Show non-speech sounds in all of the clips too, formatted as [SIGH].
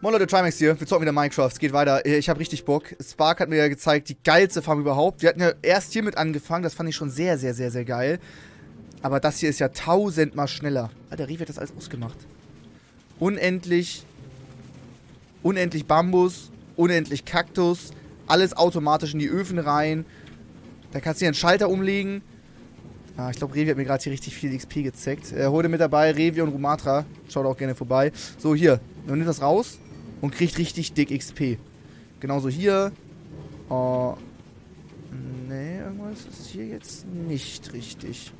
Moin Leute, Trimax hier. Wir zocken wieder Minecraft. Es geht weiter. Ich habe richtig Bock. Spark hat mir ja gezeigt, die geilste Farm überhaupt. Wir hatten ja erst hiermit angefangen. Das fand ich schon sehr, sehr, sehr, sehr geil. Aber das hier ist ja tausendmal schneller. Alter, Rief hat das alles ausgemacht. Unendlich. Unendlich Bambus. Unendlich Kaktus. Alles automatisch in die Öfen rein. Da kannst du hier einen Schalter umlegen. Ah, ich glaube, Revi hat mir gerade hier richtig viel XP gezeckt. Äh, heute mit dabei, Revi und Rumatra. Schaut auch gerne vorbei. So, hier. Man nimmt das raus und kriegt richtig dick XP. Genauso hier. Oh. Nee, irgendwas ist hier jetzt nicht richtig.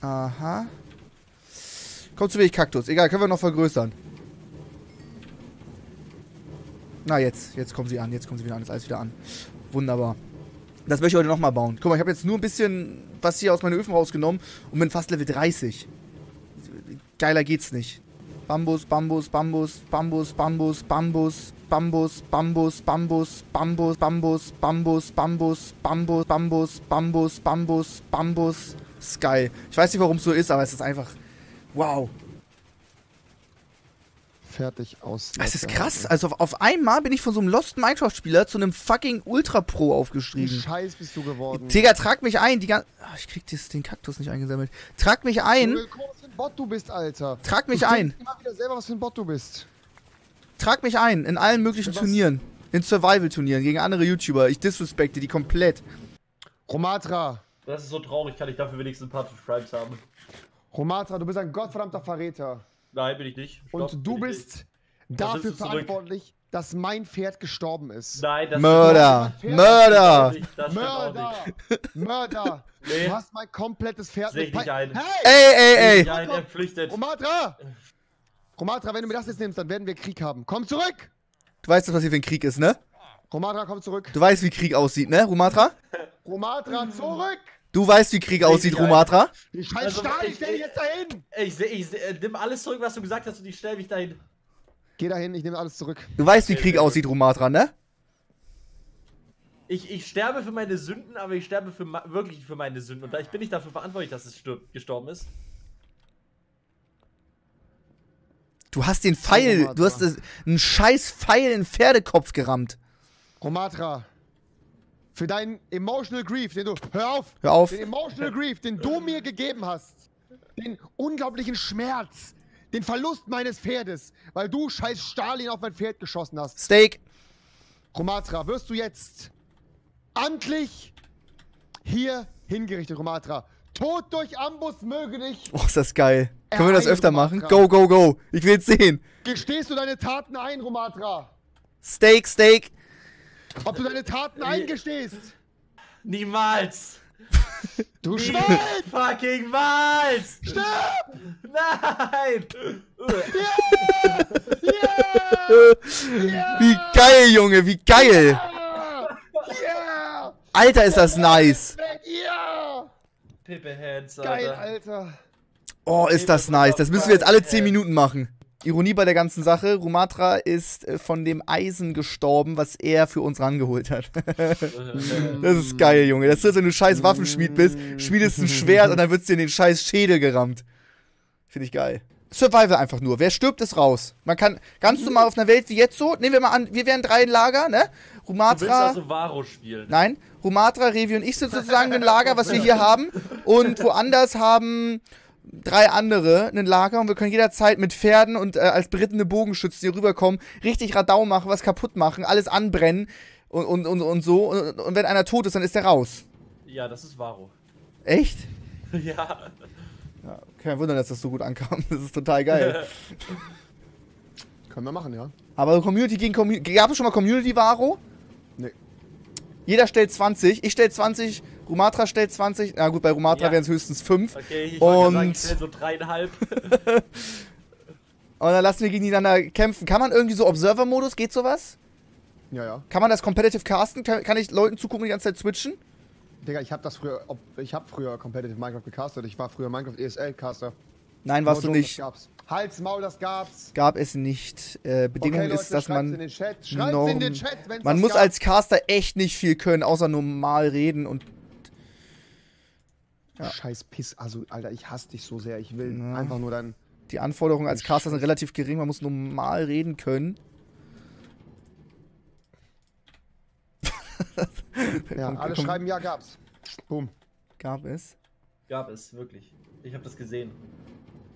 Aha. Kommt zu wenig Kaktus. Egal, können wir noch vergrößern. Na, jetzt. Jetzt kommen sie an. Jetzt kommen sie wieder an. Ist alles wieder an. Wunderbar. Das möchte ich heute nochmal bauen. Guck mal, ich habe jetzt nur ein bisschen was hier aus meinen Öfen rausgenommen und bin fast Level 30. Geiler geht's nicht. Bambus, Bambus, Bambus, Bambus, Bambus, Bambus, Bambus, Bambus, Bambus, Bambus, Bambus, Bambus, Bambus, Bambus, Bambus, Bambus, Bambus, Bambus. Sky. Ich weiß nicht, warum es so ist, aber es ist einfach. Wow. Fertig aus. Es ist krass. Also auf, auf einmal bin ich von so einem Lost Minecraft-Spieler zu einem fucking Ultra Pro aufgestiegen. Scheiß bist du geworden. Digga, trag mich ein. Die ganze. Ich krieg das, den Kaktus nicht eingesammelt. Trag mich ein. Guck mal, was für ein Bot du bist, Alter. Trag mich du ein. immer wieder selber, was für ein Bot du bist. Trag mich ein in allen möglichen was? Turnieren. In Survival-Turnieren gegen andere YouTuber. Ich disrespekte die komplett. Romatra. Das ist so traurig, kann ich dafür wenigstens ein paar Subscribes haben. Romatra, du bist ein gottverdammter Verräter. Nein, bin ich nicht. Stopp, Und du bist dafür verantwortlich, dass mein Pferd gestorben ist. Nein, das Mörder. Pferd- Mörder. Mörder! nicht. Mörder! [LAUGHS] Nee. Du hast mein komplettes Pferd Seh ich nicht ein. Hey! Ey, ey, ey. Er pflichtet. Romatra! Romatra, wenn du mir das jetzt nimmst, dann werden wir Krieg haben. Komm zurück! Du weißt doch, was hier für ein Krieg ist, ne? Romatra, komm zurück. Du weißt, wie Krieg aussieht, ne, Rumatra? Romatra, zurück! Du weißt, wie Krieg aussieht. Rumatra? Ich scheiß Also, Stahl, ich ich- stell dich jetzt dahin! Ich, ich seh, äh, nimm alles zurück, was du gesagt hast und ich stell mich dahin. Geh dahin, ich nehme alles zurück. Du weißt, wie Okay, Krieg gut. aussieht, Rumatra, ne? Ich, ich sterbe für meine Sünden, aber ich sterbe für wirklich für meine Sünden. Und da, ich bin nicht dafür verantwortlich, dass es gestorben ist. Du hast den Pfeil, Rumatra. du hast einen scheiß Pfeil in den Pferdekopf gerammt. Romatra, für deinen emotional grief, den du. Hör auf! Hör auf. Den emotional grief, den du mir gegeben hast. Den unglaublichen Schmerz. Den Verlust meines Pferdes, weil du scheiß Stalin auf mein Pferd geschossen hast. Steak. Romatra, wirst du jetzt amtlich hier hingerichtet, Romatra. Tod durch Amboss möge dich. Oh, ist das geil. Können wir das öfter machen? Rumatra. Go, go, go. Ich will's sehen. Gestehst du deine Taten ein, Romatra? Steak, Steak. Ob du deine Taten eingestehst? Niemals! Du Schwein! Fucking mals! Stirb! Nein! Wie geil, Junge, wie geil. Alter, ist das nice. Ja! Pippe Hands, Geil, Alter. Alter. Oh, ist das nice. Das müssen wir jetzt alle 10 Minuten machen. Ironie bei der ganzen Sache, Rumatra ist äh, von dem Eisen gestorben, was er für uns rangeholt hat. [LAUGHS] das ist geil, Junge. Das ist, wenn du scheiß Waffenschmied bist, schmiedest ein Schwert und dann wird's dir in den scheiß Schädel gerammt. Finde ich geil. Survival einfach nur. Wer stirbt, ist raus. Man kann ganz normal auf einer Welt wie jetzt so, nehmen wir mal an, wir wären drei in Lager, ne? Du willst Rumatra. also Varo spielen. Nein, Rumatra, Revi und ich sind sozusagen ein Lager, was wir hier haben. Und woanders haben drei andere ein Lager und wir können jederzeit mit Pferden und äh, als berittene Bogenschützen hier rüberkommen, richtig Radau machen, was kaputt machen, alles anbrennen und, und, und, und so. Und, und wenn einer tot ist, dann ist der raus. Ja, das ist Varo. Echt? [LAUGHS] ja. Ja, kein Wunder, dass das so gut ankam. [LAUGHS] Das ist total geil. [LAUGHS] Können wir machen, ja? Aber Community gegen Community. Gab es schon mal Community Varo? Nee. Jeder stellt 20, ich stell 20, Rumatra stellt 20. Na gut, bei Rumatra Ja. wären es höchstens 5. Okay, ich Und- sagen, ich stell so dreieinhalb. [LAUGHS] Und dann lassen wir gegeneinander kämpfen. Kann man irgendwie so Observer-Modus, geht sowas? Ja, ja. Kann man das competitive casten? Kann, kann ich Leuten zugucken, die die ganze Zeit switchen? Digga, ich hab das früher, ob, ich hab früher Competitive Minecraft gecastet. Ich war früher Minecraft ESL-Caster. Nein, warst du nicht. Das gab's. Hals, Maul, das gab's. Gab es nicht. Äh, Bedingung okay, Leute, ist, dass schreibt's in man. den Chat. Schreibt's Norm- in den Chat, Man das muss gab. als Caster echt nicht viel können, außer normal reden und. Ja. Scheiß Piss, also Alter, ich hasse dich so sehr. Ich will Ja. einfach nur dein Die Anforderungen als Caster sind relativ gering, man muss normal reden können. [LAUGHS] Ja, Komm, alle komm. schreiben, ja, gab's. Boom. Gab es. Gab es, wirklich. Ich habe das gesehen.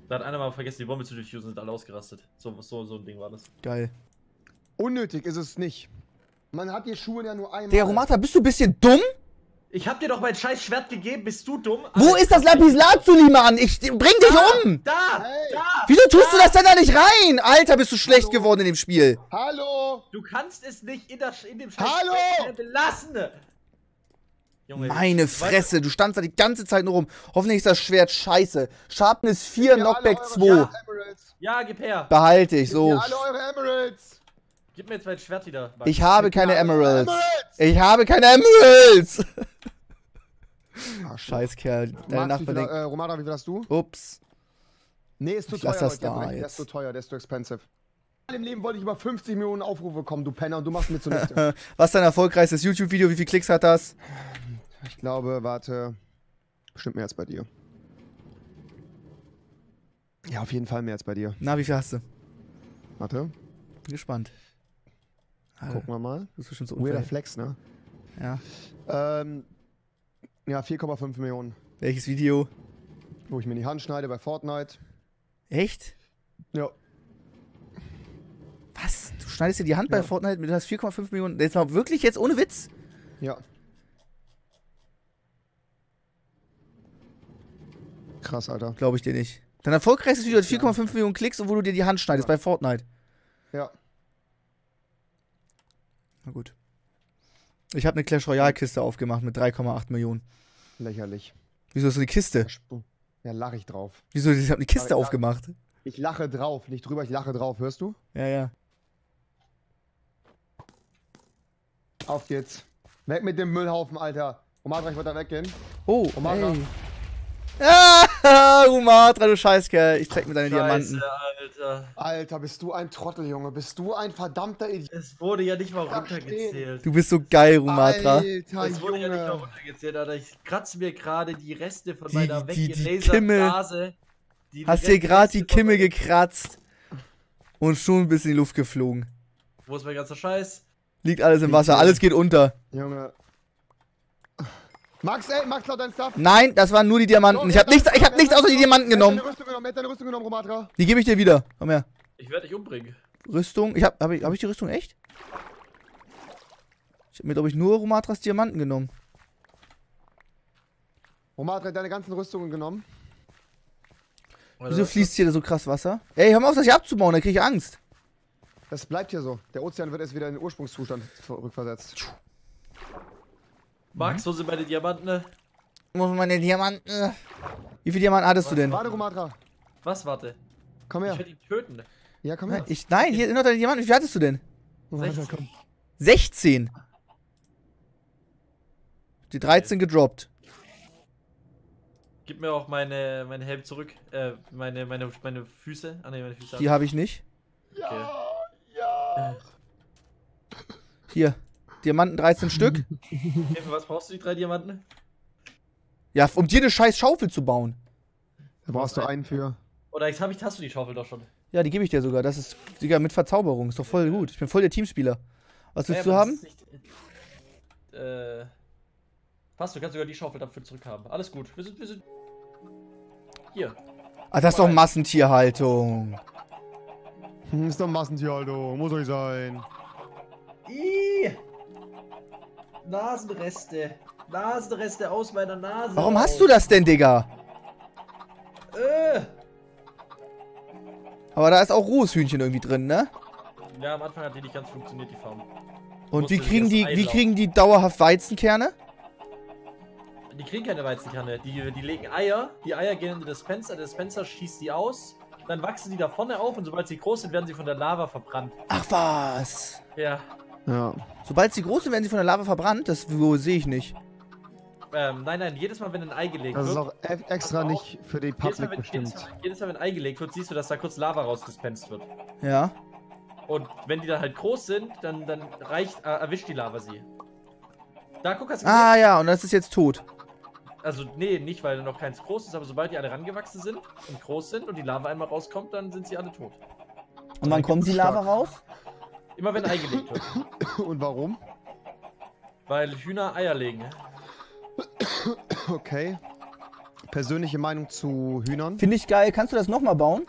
Da hat einer mal vergessen, die Bombe zu diffusen, sind alle ausgerastet. So, so, so ein Ding war das. Geil. Unnötig ist es nicht. Man hat die Schuhe ja nur einmal. Der Romata, bist du ein bisschen dumm? Ich hab dir doch mein scheiß Schwert gegeben, bist du dumm? Wo ist das Lapis Lazuli, Mann? Ich bring dich um! Da! Hey. Da! Wieso tust du das denn da nicht rein? Alter, bist du schlecht geworden in dem Spiel. Hallo! Du kannst es nicht in, der, in dem scheiß Hallo! Schwert belassen! Junge, Meine weißt du- Fresse, du standst da die ganze Zeit nur rum. Hoffentlich ist das Schwert scheiße. Sharpness 4, Ja, Knockback alle 2. eure Emeralds. Ja, gib her. Behalte ich, so. mir alle eure Emeralds. Gib mir jetzt mein Schwert wieder. Max. Ich habe keine Emeralds. Emeralds. Ich habe keine Emeralds. [LAUGHS] Arschloch. Scheiß Kerl. Deine Max, wie Nachbar viel, denkt, äh, Romana, wie viel hast du? ups. Nee, ist zu Ich teuer. lass das da Break. Der jetzt. ist zu teuer, der ist zu expensive. Im Leben wollte ich über 50 Millionen Aufrufe kommen, du Penner, und du machst mir zunichte. [LAUGHS] Was ist dein erfolgreichstes YouTube-Video? Wie viele Klicks hat das? ich glaube, warte. Bestimmt mehr als bei dir. Ja, auf jeden Fall mehr als bei dir. Na, wie viel hast du? Warte, Bin gespannt. Alter, gucken wir mal. das ist bestimmt so Weirder unfair. Flex, ne? Ja. Ähm, ja, 4,5 Millionen. Welches Video? Wo ich mir die Hand schneide bei Fortnite. Echt? Ja. Was? Du schneidest dir die Hand bei Ja. Fortnite mit du hast 4,5 Millionen. Jetzt mal wirklich jetzt ohne Witz? Ja. Krass, Alter. Glaube ich dir nicht. Dein erfolgreichstes Video hat 4,5 Millionen Klicks und wo du dir die Hand schneidest Ja. bei Fortnite. Ja. Na gut. Ich habe eine Clash Royale Kiste aufgemacht mit 3,8 Millionen. Lächerlich. Wieso ist so eine Kiste? Ja, lache ich drauf. Wieso? Ich habe eine Kiste ja. aufgemacht. Ich lache drauf, nicht drüber, ich lache drauf. Hörst du? Ja, ja. Auf geht's. Weg mit dem Müllhaufen, Alter. Omar, ich wollte da weggehen. Oh, Romata. hey. Ah, Umatra, du Scheißkerl. Ich zeig mir deine Scheiße, Diamanten. Alter. Alter, bist du ein Trottel, Junge. Bist du ein verdammter Idiot. Es wurde ja nicht mal runtergezählt. Du bist so geil, Rumatra. Alter, Es wurde ja nicht mal Junge. runtergezählt, Alter. Ich kratze mir gerade die Reste von Die- meiner die- die weggelaserten. Nase. Die Hast dir gerade die von Kimme meiner- gekratzt und schon bist in die Luft geflogen. Wo ist mein ganzer Scheiß? Liegt alles im Wasser, alles geht unter. Junge. Max, ey, Max, laut dein Stuff. Nein, das waren nur die Diamanten. Ich habe nichts, ich hab nichts außer die Diamanten Er hat genommen. deine Rüstung genommen, er hat deine Rüstung genommen, Romatra. Die gebe ich dir wieder. Komm her. Ich werde dich umbringen. Rüstung. Ich hab, hab ich, hab ich die Rüstung echt? Ich habe mir, glaube ich, nur Romatras Diamanten genommen. Romatra hat deine ganzen Rüstungen genommen. Wieso fließt hier so krass Wasser? Ey, hör mal auf, das hier abzubauen, da krieg ich Angst. Das bleibt hier so. Der Ozean wird erst wieder in den Ursprungszustand rückversetzt. Max, wo sind meine Diamanten? Wo sind meine Diamanten? Wie viele Diamanten hattest du denn? Warte, Romatra. Was, warte? Komm Ich her. werde ihn töten. Ja, komm Nein, her. ich, nein, hier sind noch deine Diamanten. Wie viel hattest du denn? Romatra, 16. komm. 16. Die 13 gedroppt. Gib mir auch meine, meine Helm zurück. Äh, meine, meine, meine Füße. Ah, ne, meine Füße. Die habe ich nicht. Ja, ja. Hier. Diamanten 13 Stück. Okay, für was brauchst du die drei Diamanten? Ja, um dir eine scheiß Schaufel zu bauen. Da brauchst du einen für. Oder jetzt hab ich, hast du die Schaufel doch schon. Ja, die gebe ich dir sogar. Das ist, Digga, mit Verzauberung. Ist doch voll gut. Ich bin voll der Teamspieler. Was willst Ja, du haben? Nicht, äh, passt, du kannst sogar die Schaufel dafür zurückhaben. Alles gut. Wir sind, wir sind. Hier. Ah, das ist doch Massentierhaltung. Hm, ist doch Massentierhaltung. Muss euch sein. Ih! Nasenreste. Nasenreste aus meiner Nase. Warum hast du das denn, Digga? Äh. Aber da ist auch rohes Hühnchen irgendwie drin, ne? Ja, am Anfang hat die nicht ganz funktioniert, die Farm. Und wie kriegen die, wie kriegen die dauerhaft Weizenkerne? Die kriegen keine Weizenkanne. Die, die legen Eier. Die Eier gehen in den Dispenser. Der Dispenser schießt die aus. Dann wachsen die da vorne auf und sobald sie groß sind, werden sie von der Lava verbrannt. Ach was. Ja. Ja. Sobald sie groß sind, werden sie von der Lava verbrannt. Das sehe ich nicht. Ähm, nein, nein, jedes Mal, wenn ein Ei gelegt Das ist wird. auch e- extra Pass auf. nicht für die jedes, Mal, Public wenn, jedes, bestimmt. Mal, jedes Mal, wenn ein Ei gelegt wird, siehst du, dass da kurz Lava rausgespenst wird. Ja. Und wenn die dann halt groß sind, dann, dann reicht, äh, erwischt die Lava sie. Da, guck, hast du Ah ja, und das ist jetzt tot. Also, nee, nicht, weil noch keins groß ist, aber sobald die alle rangewachsen sind und groß sind und die Lava einmal rauskommt, dann sind sie alle tot. Und wann kommt die Lava raus? Immer wenn eingelegt wird. [COUGHS] Und warum? Weil Hühner Eier legen. Okay. Persönliche Meinung zu Hühnern. Finde ich geil. Kannst du das nochmal bauen?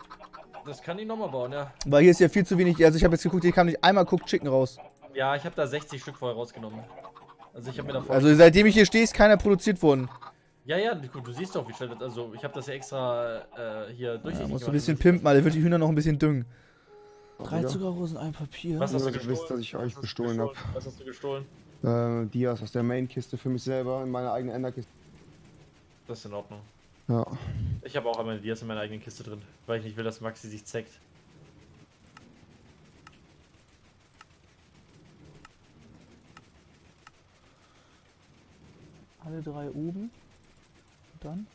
Das kann ich nochmal bauen, ja. Weil hier ist ja viel zu wenig. Also ich habe jetzt geguckt, hier kam nicht einmal Cooked Chicken raus. Ja, ich habe da 60 Stück vorher rausgenommen. Also ich habe mir davor. Also seitdem ich hier stehe, ist keiner produziert worden. ja, ja, gut, du siehst doch, wie schnell das. Also ich habe das ja extra äh, hier Ja, durchsichtig musst du ein bisschen pimpen, Alter. Wird die Hühner noch ein bisschen düngen. Drei. Zuckerrosen, ein Papier. Was hast du gestohlen? wisst, dass ich Was euch hast du bestohlen gestohlen? Was hast du gestohlen? Äh, Dias aus der Main-Kiste für mich selber in meiner eigenen Enderkiste. Das ist in Ordnung. Ja. Ich habe auch einmal Dias in meiner eigenen Kiste drin, weil ich nicht will, dass Maxi sich zeckt. Alle drei oben. Und dann?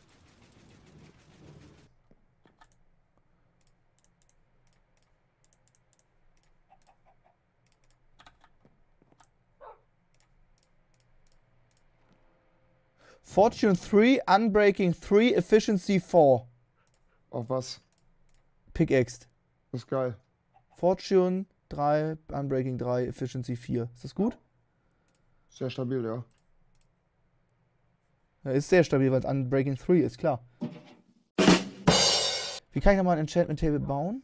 Fortune 3, Unbreaking 3, Efficiency 4. Auf was? Pickaxe. Das ist geil. Fortune 3, Unbreaking 3, Efficiency 4. Ist das gut? Sehr stabil, ja. Ja, ist sehr stabil, weil es Unbreaking 3 ist, klar. Wie kann ich nochmal ein Enchantment Table bauen?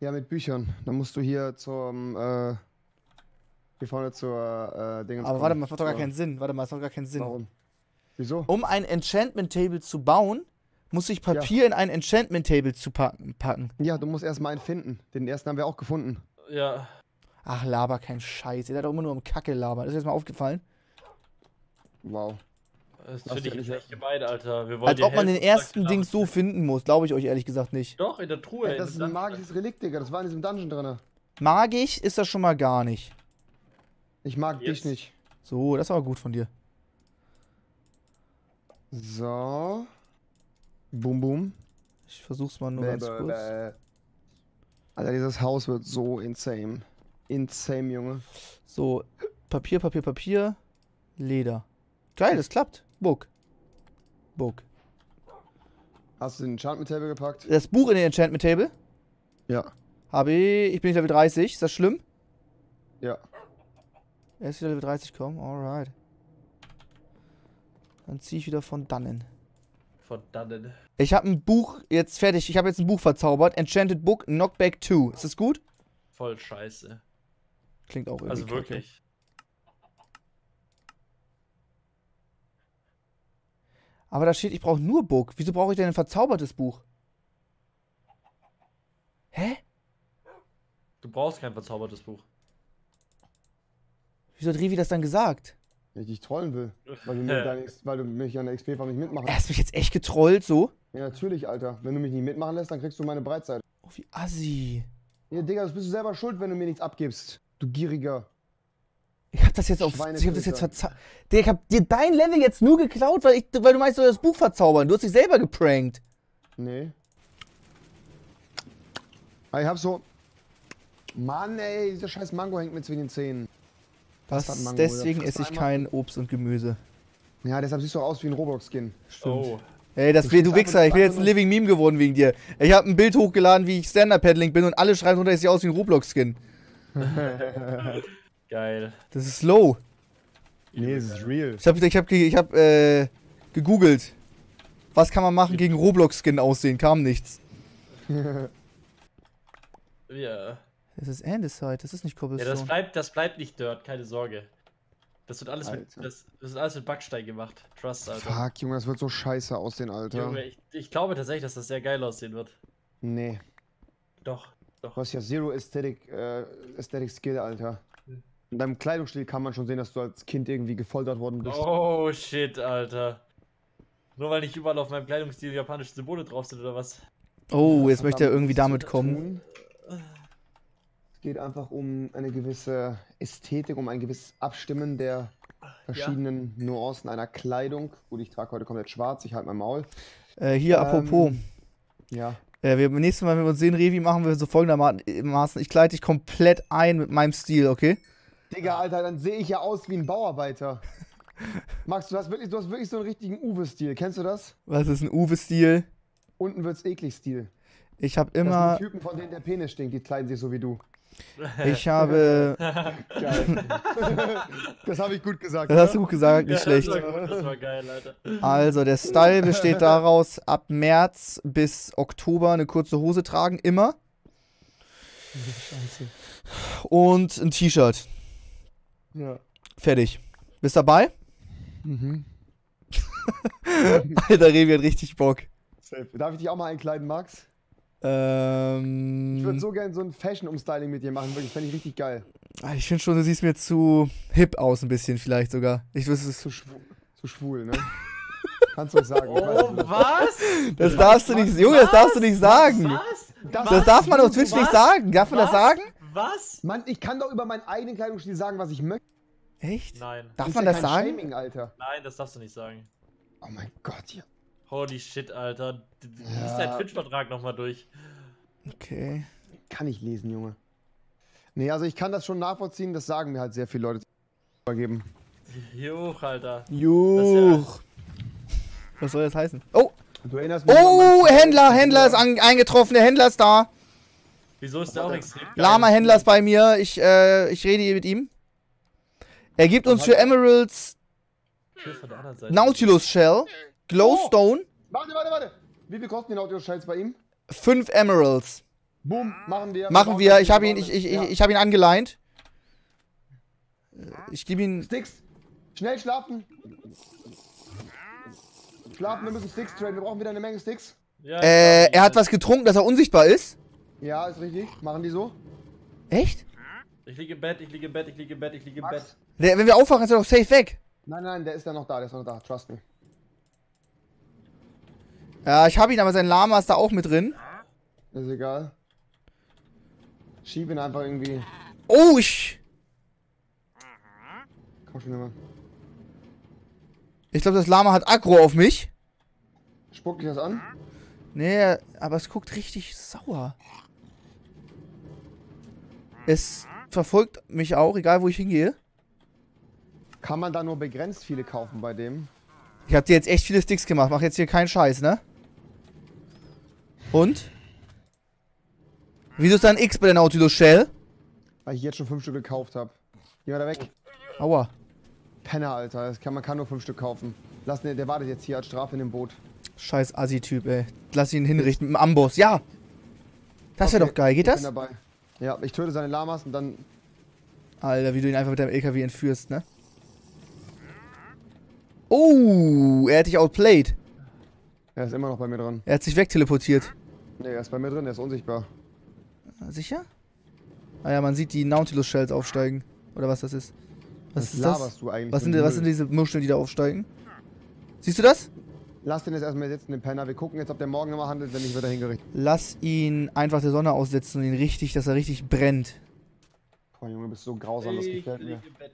Ja, mit Büchern. Dann musst du hier zum, äh, hier vorne zur, äh, Dingens Aber warte mal, das macht doch gar keinen Sinn. Warte mal, das macht gar keinen Sinn. Warum? Wieso? Um ein Enchantment Table zu bauen, muss ich Papier in ein Enchantment Table zu packen. packen. Ja, du musst erstmal einen finden. Den ersten haben wir auch gefunden. Ja, Ach, laber kein Scheiß. Ihr seid doch immer nur um Kacke labern. Ist dir das mal aufgefallen? Wow. das Lass finde dir ich nicht jetzt echt gemein, Alter. Wir wollen Als ob man den helfen, ersten Ding so finden muss. Glaube ich euch ehrlich gesagt nicht. Doch, in der Truhe. Ey, das ist ein magisches Relikt, Digga. Das war in diesem Dungeon drin. Magisch ist das schon mal gar nicht. Ich mag Jetzt. dich nicht. So, das war gut von dir. So. Boom, boom. Ich versuch's mal nur Bäh, ganz bäh, kurz. bäh. Alter, dieses Haus wird so insane. Insane, Junge. So, Papier, Papier, Papier. Leder. Geil, das klappt. Book. Book. Hast du den Enchantment Table gepackt? Das Buch in den Enchantment Table Ja. habe ich. Ich bin Level 30. Ist das schlimm? Ja. Er ist wieder Level 30 kommen. Alright. Dann ziehe ich wieder von dannen. Von dannen. Ich habe ein Buch jetzt fertig. Ich habe jetzt ein Buch verzaubert. Enchanted Book Knockback 2. Ist das gut? Voll scheiße. Klingt auch irgendwie Also kacke. wirklich. Aber da steht, ich brauche nur Book. Wieso brauche ich denn ein verzaubertes Buch? Hä? Du brauchst kein verzaubertes Buch. Wieso hat Revi das dann gesagt? Wenn ich dich trollen will. Weil du, mir [LAUGHS] deine, weil du mich an der XP von nicht mitmachen Er hast mich jetzt echt getrollt, so? Ja, natürlich, Alter. Wenn du mich nicht mitmachen lässt, dann kriegst du meine Breitseite. Oh, wie assi. Ja, Digga, das bist du selber schuld, wenn du mir nichts abgibst. Du gieriger. Ich hab das jetzt auf. Ich hab das jetzt verzaubert. Ich hab dir dein Level jetzt nur geklaut, weil, ich, weil du meinst, du sollst das Buch verzaubern. Du hast dich selber geprankt. Nee. Ah, Ich hab so. Mann, ey, dieser scheiß Mango hängt mir zwischen den Zähnen. Das, Mango, deswegen esse ich kein Obst und Gemüse. Ja, deshalb siehst du aus wie ein Roblox-Skin. Oh. Ey, das, Du Wichser, ich bin jetzt ein Living Meme geworden wegen dir. Ich habe ein Bild hochgeladen, wie ich Stand-Up-Paddling bin und alle schreiben drunter, ich sehe aus wie ein Roblox-Skin. [LAUGHS] Geil. Das ist low. Nee, es ist real. Ich habe ich hab, ich hab, äh, gegoogelt. Was kann man machen gegen Roblox-Skin aussehen? Kam nichts. [LAUGHS] Ja. Das ist Andesite, das ist nicht Ja, Cobblestone. das bleibt, das bleibt nicht Dirt, keine Sorge. Das wird alles mit, das, das wird alles mit Backstein gemacht. Trust, Alter. Fuck, Junge, das wird so scheiße aussehen, Alter. Junge, ich, ich glaube tatsächlich, dass das sehr geil aussehen wird. Nee. Doch. Du hast ja Zero Aesthetic, äh, Aesthetic Skill, Alter. Hm. In deinem Kleidungsstil kann man schon sehen, dass du als Kind irgendwie gefoltert worden bist. Oh shit, Alter. Nur weil nicht überall auf meinem Kleidungsstil japanische Symbole drauf sind oder was? oh, jetzt möchte er irgendwie damit kommen. Geht einfach um eine gewisse Ästhetik, um ein gewisses Abstimmen der verschiedenen Nuancen einer Kleidung. Gut, ich trage heute komplett schwarz, ich halte mein Maul. Äh, hier, Ähm, apropos. Ja. Äh, wir, nächstes Mal, wenn wir uns sehen, Revi, machen wir so folgendermaßen. Ich kleide dich komplett ein mit meinem Stil, okay? Digga, Alter, dann sehe ich ja aus wie ein Bauarbeiter. [LAUGHS] Max, du hast wirklich, du hast wirklich so einen richtigen Uwe-Stil. Kennst du das? Was ist ein Uwe-Stil? Unten wird's eklig Stil. Ich habe Das sind immer. die Typen, von denen der Penis stinkt, die kleiden sich so wie du. Ich [LAUGHS] habe. Geil. das habe ich gut gesagt. Das hast du oder? gut gesagt, nicht Ja, schlecht. Das war, gut, das war geil, Alter. Also, der Style besteht daraus, ab März bis Oktober eine kurze Hose tragen, immer. Scheiße. Und ein T-Shirt. Ja. Fertig. Bist dabei? Mhm. [LAUGHS] Alter, Revi hat richtig Bock. Darf ich dich auch mal einkleiden, Max? Ähm, Ich würde so gerne so ein Fashion-Umstyling mit dir machen, wirklich. Fände ich richtig geil. ah, ich finde schon, du siehst mir zu hip aus, ein bisschen vielleicht sogar. Ich wüsste es. Zu, schwu zu schwul, ne? Kannst du uns sagen. ich weiß Oh, nicht. was? Das darfst du nicht, Junge, das darfst du nicht sagen. Was? Das- Das darf man auf Twitch Was? nicht sagen. Darf man das Was? sagen? Was? Mann, ich kann doch über meinen eigenen Kleidungsstil sagen, was ich möchte. Echt? Nein. Darf Ist man ja das kein sagen? Shaming, Alter. Nein, das darfst du nicht sagen. Oh mein Gott, ja. Holy shit, Alter. Lies Ja. deinen Twitch-Vertrag nochmal durch. Okay. Kann ich lesen, Junge. Nee, also ich kann das schon nachvollziehen, das sagen mir halt sehr viele Leute. Übergeben. Juch, Alter. Juch. Was soll das heißen? Oh, Du erinnerst mich oh, Händler, Händler ist an, eingetroffen, der Händler ist da. Wieso ist der auch extrem geil? Lama-Händler ist bei mir, ich, äh, ich rede hier mit ihm. Er gibt uns für Emeralds Tür von der anderen Seite. Nautilus Shell, Glowstone, Warte, warte, warte. Wie viel kosten die Nautilus-Shells bei ihm? 5 Emeralds. Boom, machen wir. Machen wir, das, ich habe ihn, ich, ich, Ja. ich, ich habe ihn angeleint. Ich gebe ihn. Sticks. Schnell schlafen. Schlafen, wir müssen Sticks traden. Wir brauchen wieder eine Menge Sticks. Ja, Äh, er hat was getrunken, dass er unsichtbar ist. Ja, ist richtig. Machen die so. Echt? Ich liege im Bett, ich liege im Bett, ich liege im Bett, ich liege im Bett. Der, wenn wir aufwachen, ist er doch safe weg. Nein, nein, der ist da noch da. Der ist noch da. Trust me. Ja, ich habe ihn, aber sein Lama ist da auch mit drin. Ist egal. Schieb ihn einfach irgendwie. Oh, ich. Komm schon immer. Ich glaube, das Lama hat Aggro auf mich. Spuck dich das an. Nee, aber es guckt richtig sauer. Es verfolgt mich auch, egal wo ich hingehe. Kann man da nur begrenzt viele kaufen bei dem? Ich habe dir jetzt echt viele Sticks gemacht. Mach jetzt hier keinen Scheiß, ne? Und? Wieso ist da ein X bei der Nautilus Shell? Weil ich jetzt schon fünf Stück gekauft habe. Geh mal da weg. Aua. Penner, Alter. Das kann, man kann nur fünf Stück kaufen. Lass den, der wartet jetzt hier als Strafe in dem Boot. Scheiß Assi-Typ, ey. Lass ihn hinrichten mit dem Amboss. Ja! Das wäre Okay, doch geil. Geht Ich das? bin dabei. Ja, ich töte seine Lamas und dann. Alter, wie du ihn einfach mit deinem LKW entführst, ne? Oh, er hat dich outplayed. Er ist immer noch bei mir dran. Er hat sich wegteleportiert. Ne, er ist bei mir drin, er ist unsichtbar. Sicher? Ah ja, man sieht die Nautilus Shells aufsteigen. Oder was das ist. Was Was ist das? du eigentlich? Was sind, was sind diese Muscheln, die da aufsteigen? Siehst du das? Lass den jetzt erstmal sitzen, den Penner. Wir gucken jetzt, ob der morgen nochmal handelt, wenn nicht, wird er hingerichtet. Lass ihn einfach der Sonne aussetzen und ihn richtig, dass er richtig brennt. Boah, Junge, du bist so grausam, das Ich gefällt mir. Bett.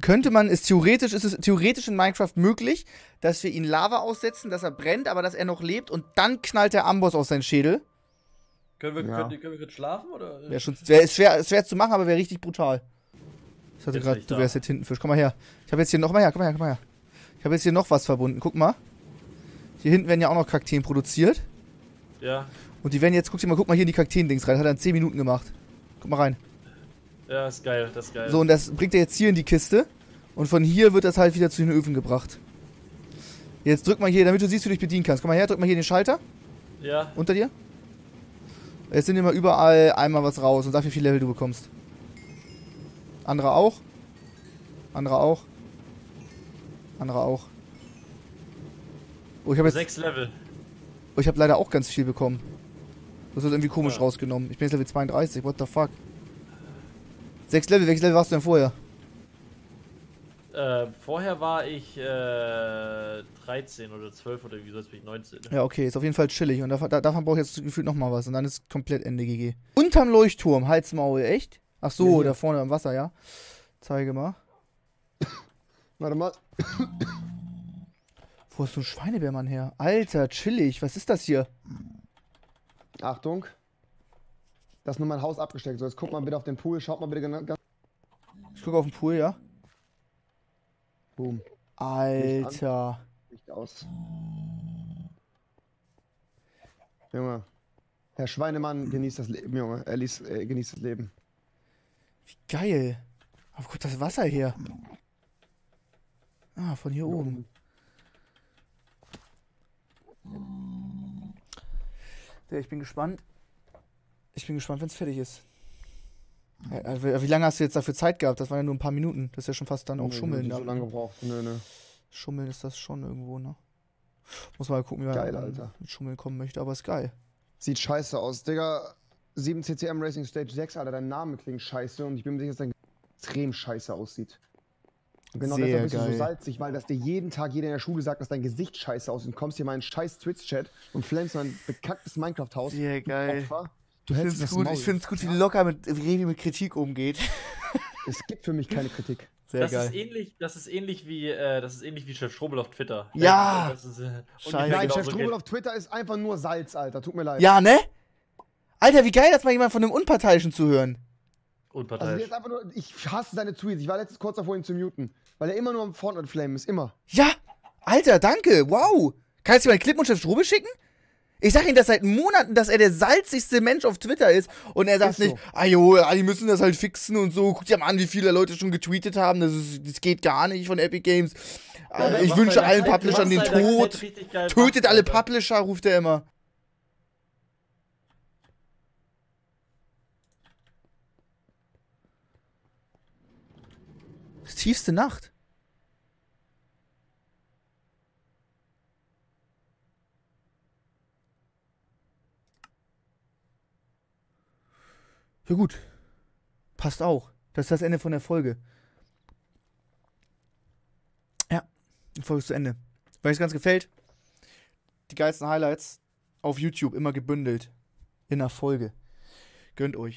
Könnte man, ist theoretisch, ist es theoretisch in Minecraft möglich, dass wir ihn Lava aussetzen, dass er brennt, aber dass er noch lebt und dann knallt der Amboss aus seinen Schädel. Können wir, Ja. können, können wir kurz schlafen? Oder? Wäre schon, wär, ist schwer, ist schwer zu machen, aber wäre richtig brutal. Ich hatte Jetzt gerade, du da. wärst jetzt hinten Fisch. Komm mal her. Ich habe jetzt hier noch mal her, komm mal her, komm mal her. Ich habe jetzt hier noch was verbunden. Guck mal. Hier hinten werden ja auch noch Kakteen produziert. Ja, Und die werden jetzt, guck dir mal, guck mal hier in die Kakteen-Dings rein. Das hat er in 10 Minuten gemacht. Guck mal rein. Ja, ist geil, das ist geil. So, und das bringt er jetzt hier in die Kiste. Und von hier wird das halt wieder zu den Öfen gebracht. Jetzt drück mal hier, damit du siehst, wie du dich bedienen kannst. Komm mal her, drück mal hier den Schalter. Ja, Unter dir. Jetzt sind immer überall einmal was raus und sag, wie viel Level du bekommst. Andere auch. Andere auch. Andere auch. Oh, ich habe jetzt. sechs Level. Oh, ich habe leider auch ganz viel bekommen. Das wird irgendwie komisch Ja. rausgenommen. Ich bin jetzt Level 32. What the fuck? Sechs Level. Welches Level warst du denn vorher? Äh, vorher war ich äh, 13 oder 12 oder wie sonst bin ich 19. Ja, okay, ist auf jeden Fall chillig. Und davon, da, davon brauche ich jetzt gefühlt nochmal was. Und dann ist komplett Ende GG. Unterm Leuchtturm, Halsmaul, echt? Ach so, Ja, da vorne am Wasser, ja. Zeige mal. [COUGHS] Warte mal. Wo ist so ein Schweinebärmann her? Alter, chillig. Was ist das hier? Achtung. Das ist nur mein Haus abgesteckt. So, jetzt guck mal bitte auf den Pool. Schaut mal bitte genau. ganz- gucke auf den Pool, ja. Boom. Alter. Licht aus. Junge. Herr Schweinemann genießt das Leben, Junge. Er ließ, äh, genießt das Leben. Wie geil. Aber guck das Wasser hier. Ah, von hier oben. Ja, ich bin gespannt. Ich bin gespannt, wenn es fertig ist. Ja, also, Wie lange hast du jetzt dafür Zeit gehabt? Das waren ja nur ein paar Minuten. Das ist ja schon fast dann auch Nee, Schummeln. nicht da. So lange gebraucht. Nö, nö. Schummeln ist das schon irgendwo, ne? Muss mal gucken, wie man Geil, an- Alter. mit Schummeln kommen möchte, aber ist geil. Sieht scheiße aus. Digga, 7 CCM Racing Stage 6, Alter, dein Name klingt scheiße und ich bin mir sicher, dass dein extrem scheiße aussieht. Und genau Sehr deshalb bist du geil. so salzig, weil das dir jeden Tag jeder in der Schule sagt, dass dein Gesicht scheiße aussieht. Und kommst hier mal in einen scheiß Twitch-Chat und flammst mein bekacktes Minecraft-Haus. Sehr du geil. Opfer. Du Ich hältst find's das gut, Maul. ich find's gut, wie locker mit Revi mit Kritik umgeht. [LAUGHS] Es gibt für mich keine Kritik. Sehr das geil. ist ähnlich, das ist ähnlich wie, äh, das ist ähnlich wie Chef Strobel auf Twitter. Ja! Das ist, äh, Scheiße. Nein, Chef Strubel geht. auf Twitter ist einfach nur Salz, Alter. Tut mir leid. Ja, ne? Alter, wie geil, das mal jemand von einem Unparteiischen zu hören. Also der Unparteiisch. ist einfach nur, ich hasse seine Tweets. Ich war letztens kurz davor, ihn zu muten. Weil er immer nur am Fortnite-Flamen ist, immer. Ja, Alter, danke, wow. Kannst du mir einen Clip und Chef Strobel schicken? Ich sag ihm das seit Monaten, dass er der salzigste Mensch auf Twitter ist. Und er sagt Ist so. nicht, ah jo, ja, die müssen das halt fixen und so. Guck dir mal an, wie viele Leute schon getweetet haben. Das, ist, das geht gar nicht von Epic Games. Ja, Äh, ich wünsche allen Zeit- Publishern den Tod. Tötet macht, alle Alter. Publisher, ruft er immer. Das tiefste Nacht. Ja gut. Passt auch. Das ist das Ende von der Folge. Ja, die Folge ist zu Ende. Wenn euch das ganz gefällt, die geilsten Highlights auf YouTube immer gebündelt in einer Folge. Gönnt euch.